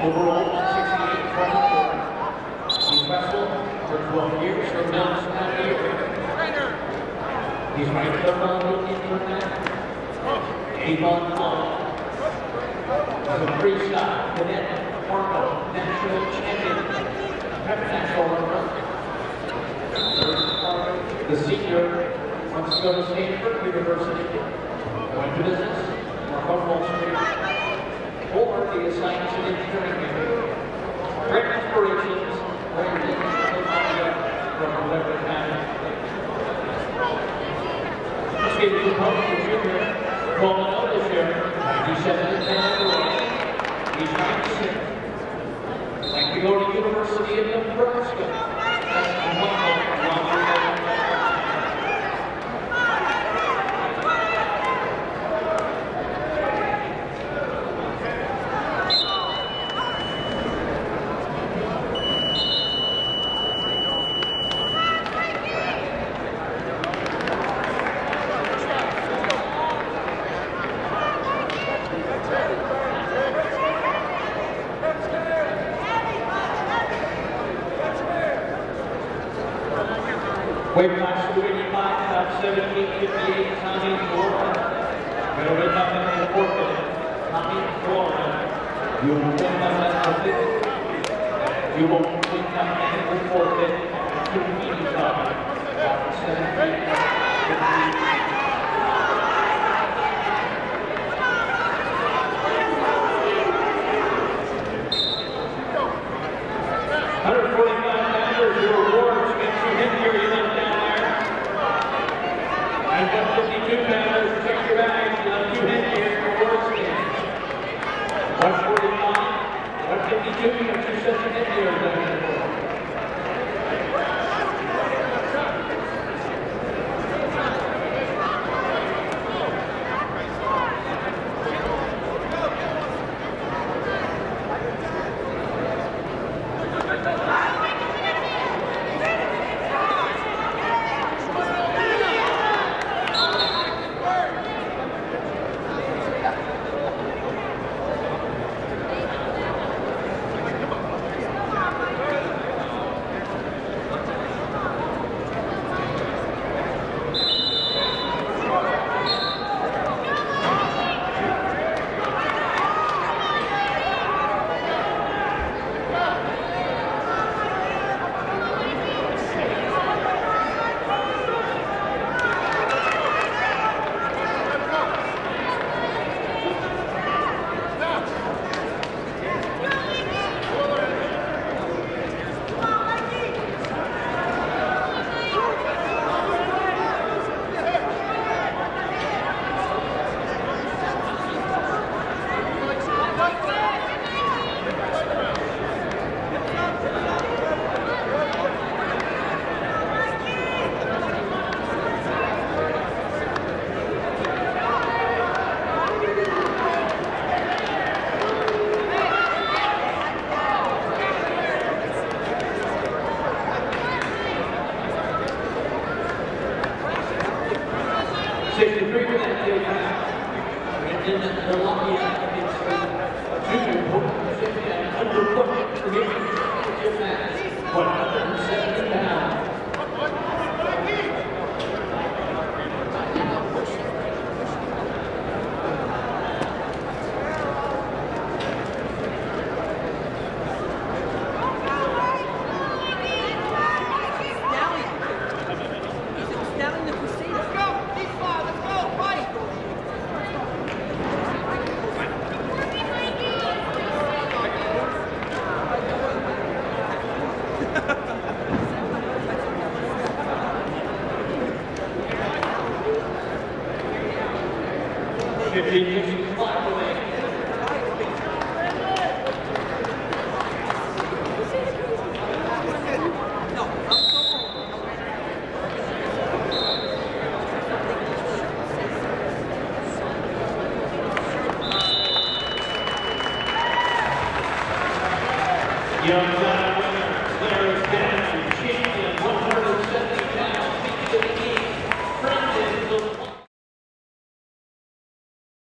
overall 168 24. He's wrestled for 12 years from He's ranked third on the Indian Avon. He's a freestyle cadet Fargo national champion. National runner. The senior go to Stanford University. Went to business, on Wall or a science and engineering Let's you Weight class 285, about 1758, Tommy Florida. Middleweight nothing in the fourth. Tommy Florida. You will win them at the. You will win them at the fourth. Two. About 1758. Yeah. Young Lions, Larry Daniels.